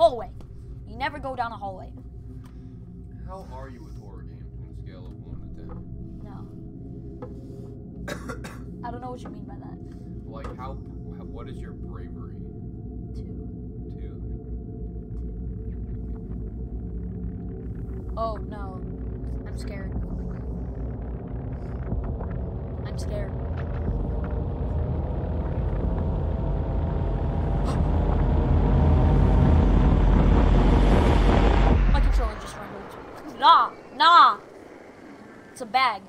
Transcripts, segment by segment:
hallway. You never go down a hallway. How are you with horror games on a scale of 1 to 10? No. I don't know what you mean by that. Like, how, how what is your bravery? Two. 2? Oh no. I'm scared. I'm scared. My controller just rumbled. Nah, nah. It's a bag.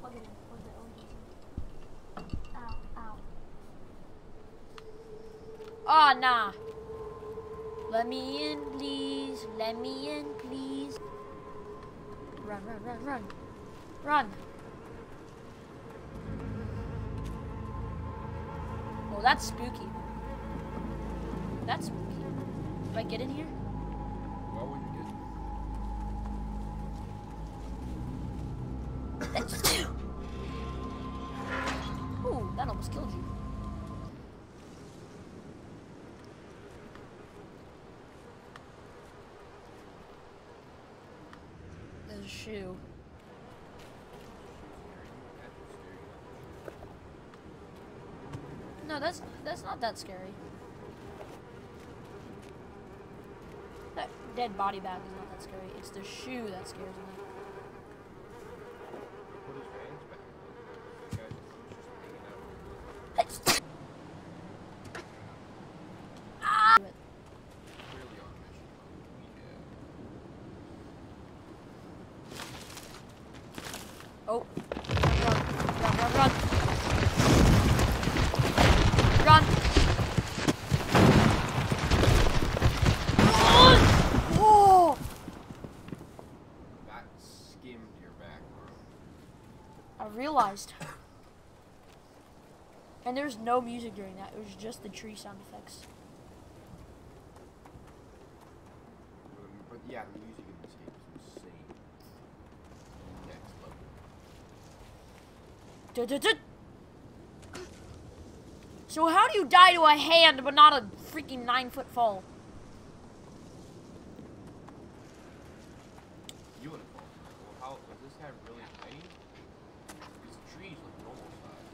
Plug it in. Plug it in. Ow, ow. Ah, nah. Let me in, please. Let me in, please. Run, run, run, run. Run. Oh, that's spooky. That's spooky. Do I get in here? Why would you get. Ooh, that almost killed you. There's a shoe. No, that's not that scary. That dead body bag is not that scary. It's the shoe that scares me. Put his hands back. You guys are just hanging out. Ah! Clearly on a mission. Yeah. Oh. Run, run, run, run. Run. Run! Oh! That skimmed your back, bro. I realized. And there's no music during that. It was just the tree sound effects. But yeah, the music in this game is insane. Next level. So how do you die to a hand but not a freaking nine foot fall? You would have called that. Well, how is this guy really tiny? These trees look normal size.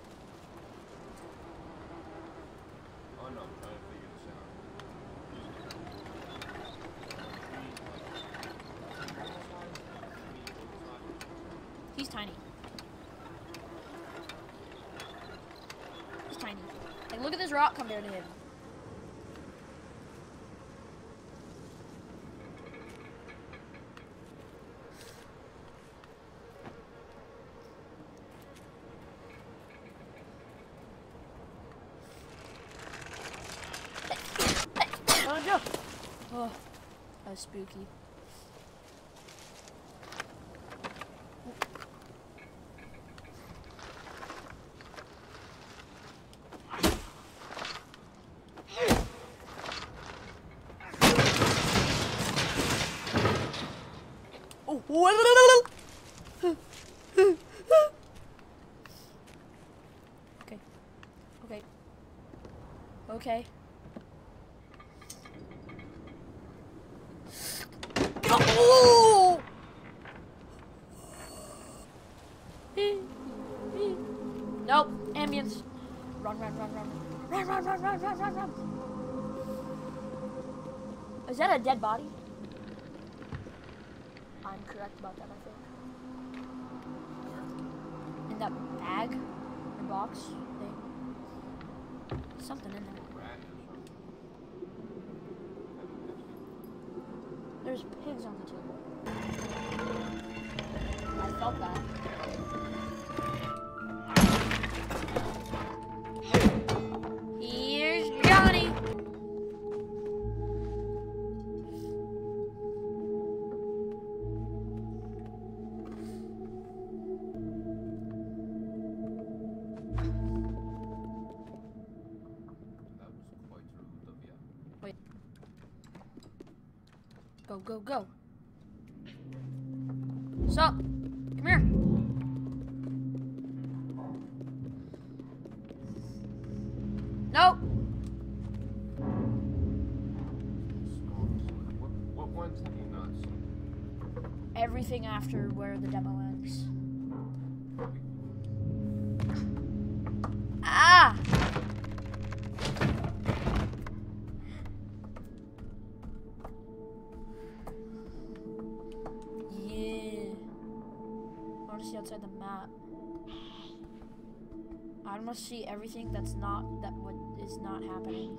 Oh no, I'm trying to figure this out. Trees, like, normal size? Medium size? He's tiny. He's tiny. Like, look at this rock compared to him. Oh, no. Oh, that was spooky. Okay. Okay. Okay. Nope. Ambience. Run, run, run, run. Run, run, run, run, run, run, run. Is that a dead body? I'm about that, I think. In that bag or box thing. Something in there. There's pigs on the table. I felt that. Go, go, go. Sup? Come here. Nope. What, what ones have you not seen? Everything after where the demo I to see everything that's not that what is not happening.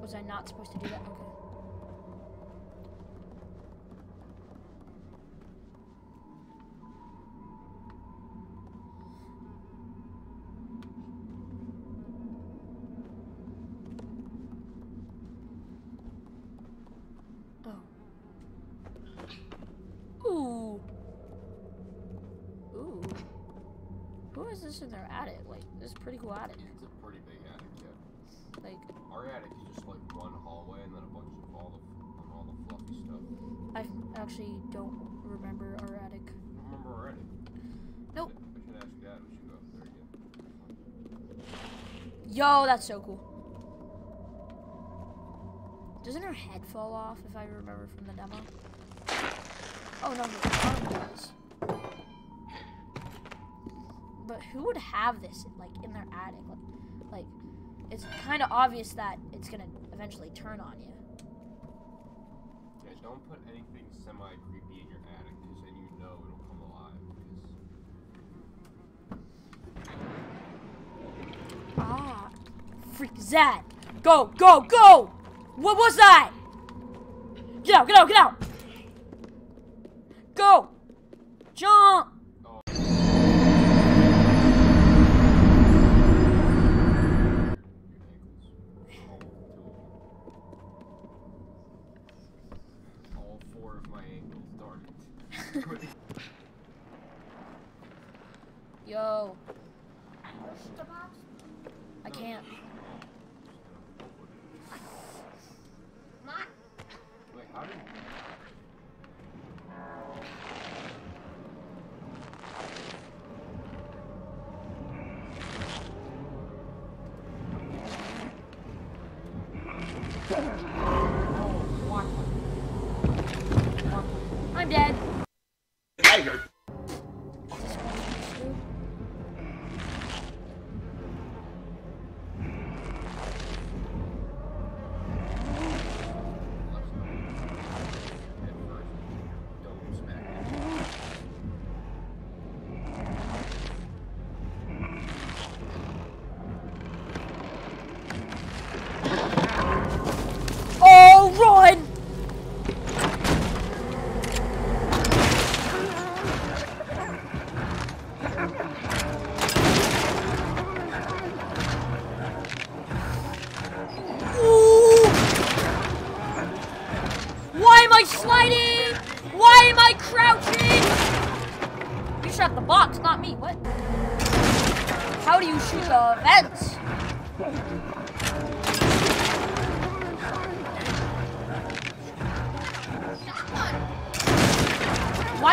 Was I not supposed to do that? Okay. Attic? Like, this is a pretty cool attic. It's a pretty big attic, yeah. Like, Our attic is just like one hallway and then a bunch of all the all the fluffy stuff. I actually don't remember our attic. Remember our attic? Nope. I should ask Dad. We should go up there again. Yo, that's so cool. Doesn't her head fall off if I remember from the demo? Oh no, her arm does. But who would have this like in their attic? Like, like it's kind of obvious that it's gonna eventually turn on you. Yeah, don't put anything semi creepy in your attic because then you know it'll come alive. Because Ah, freak that! Go, go, go! What was that? Get out, get out, get out! Go! Jump!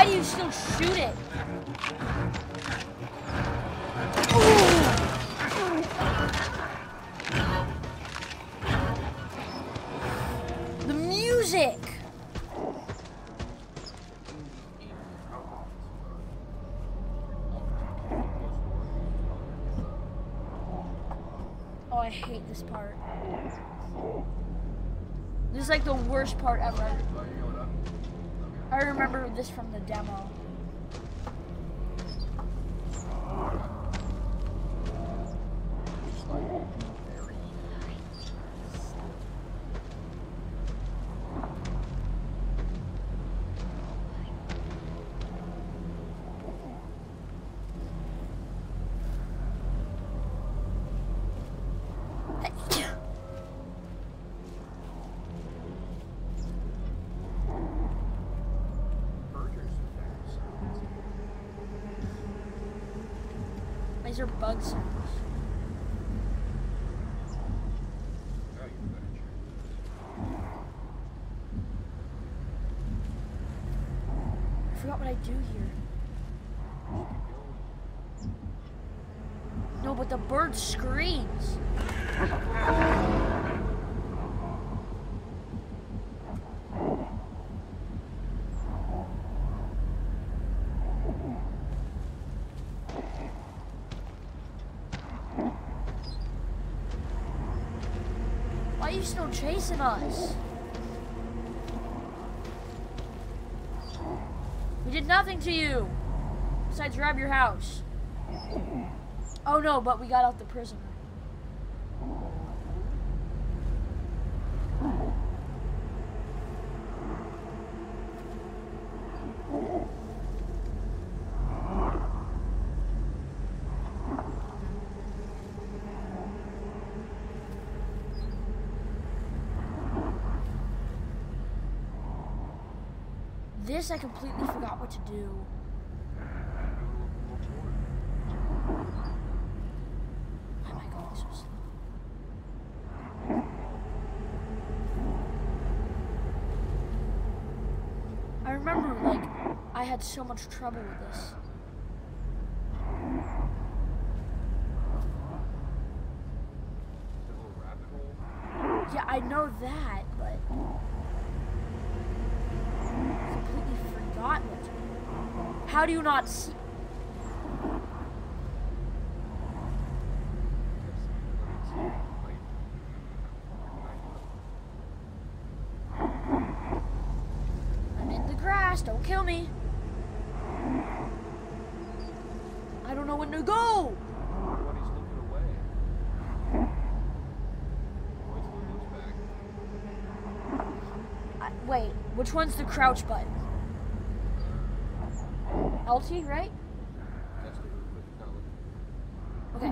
Do you still shoot it? The music. Oh, I hate this part. This is like the worst part ever. Oh, you're going up? I remember this from the demo. Just like very burgers. Are bug sounds. I forgot what I do here. No, but the bird screams. Why are you still us? We did nothing to you. Besides rob your house. Oh no, but we got out the prisoner. This I completely forgot what to do. Oh Am I remember, like, I had so much trouble with this. Yeah, I know that, but I completely forgot what to do. How do you not see? I'm in the grass. Don't kill me. I don't know when to go. Wait, which one's the crouch button? LT, right? Okay.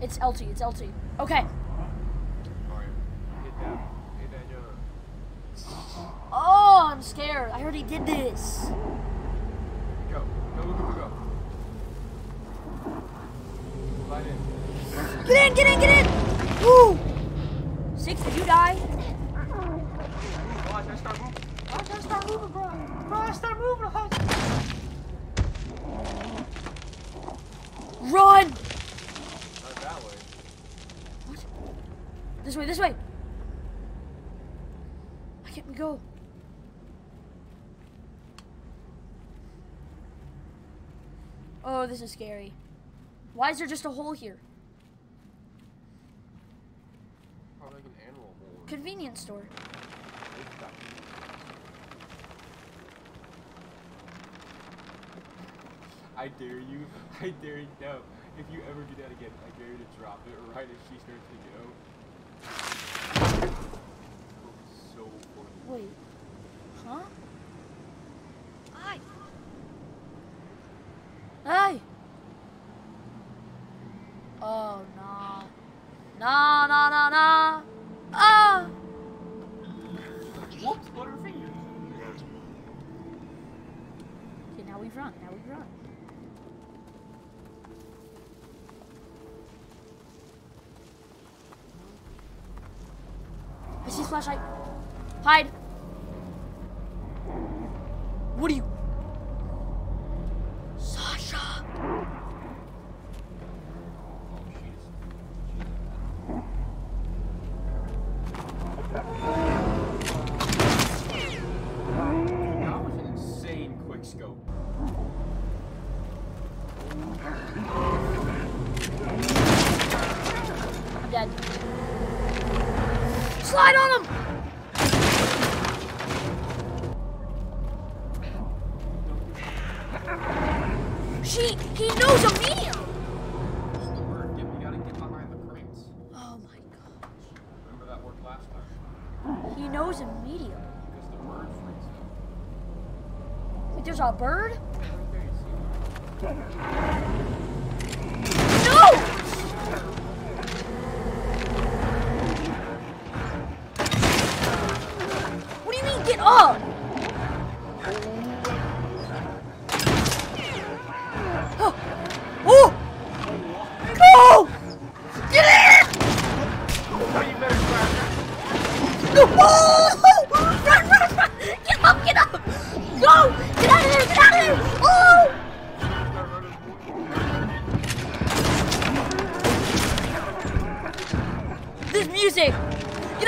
It's LT. It's LT. Okay. Oh, I'm scared. I already did this. Go. Go, go, go, go. Get in, get in, get in! Woo! Six, did you die? Watch, I start moving. Watch, I start moving, bro. Bro, I start moving. Watch. Run! Not that way. What? This way, this way. Why can't we go? Oh, this is scary. Why is there just a hole here? Probably like an animal hole. Convenience store. I dare you. I dare you. No. If you ever do that again, I dare you to drop it right as she starts to go. So funny. Wait. Huh? Flashlight. Hide. He knows immediately. Wait, there's a bird? No! What do you mean get up?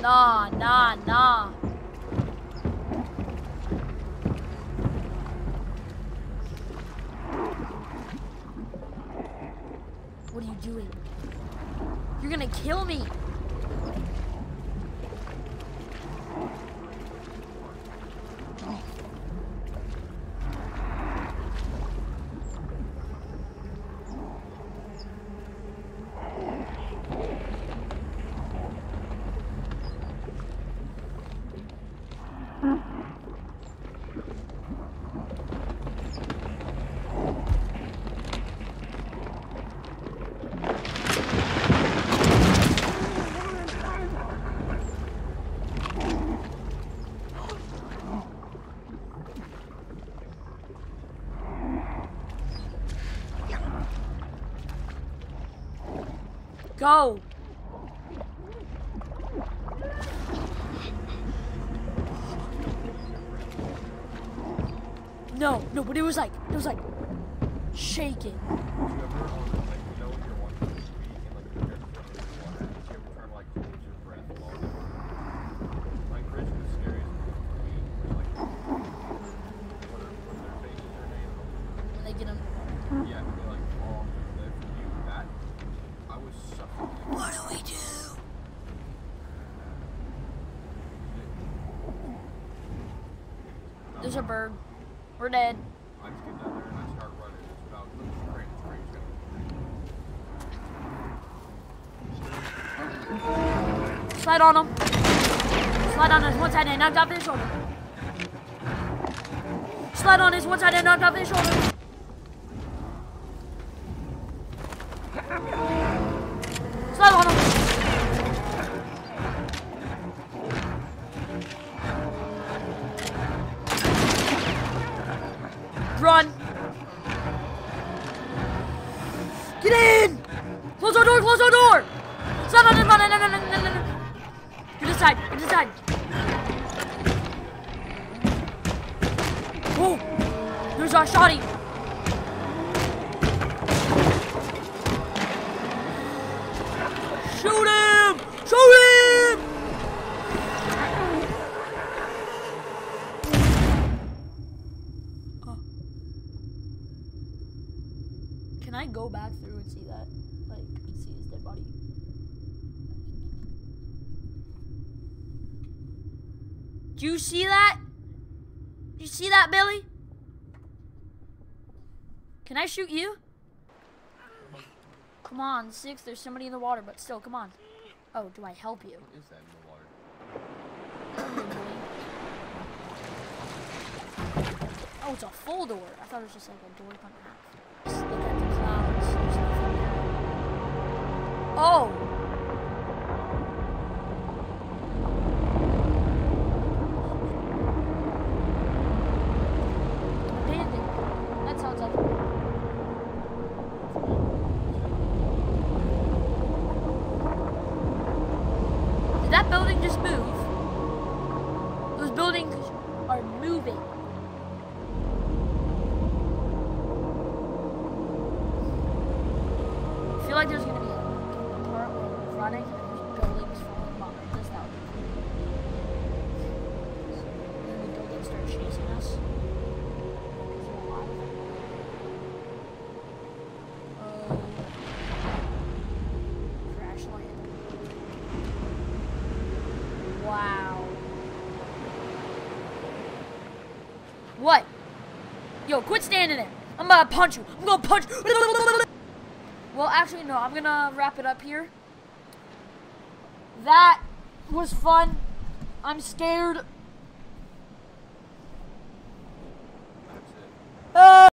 呐呐呐！Go. That, I was suffocating. What do we do? There's a bird. We're dead. Slide on him. Slide on his one side and knocked off his shoulder. Slide on his one side and knocked off his shoulder. Go back through and see that? Like, see his dead body? Do you see that? Do you see that, Billy? Can I shoot you? Come on, six. There's somebody in the water, but still, come on. Oh, do I help you? What is that in the water? Come here, Billy. Oh, it's a full door. I thought it was just like a door in half. Oh! Yo, quit standing there. I'm gonna punch you. I'm gonna punch. you. Well, actually, no. I'm gonna wrap it up here. That was fun. I'm scared.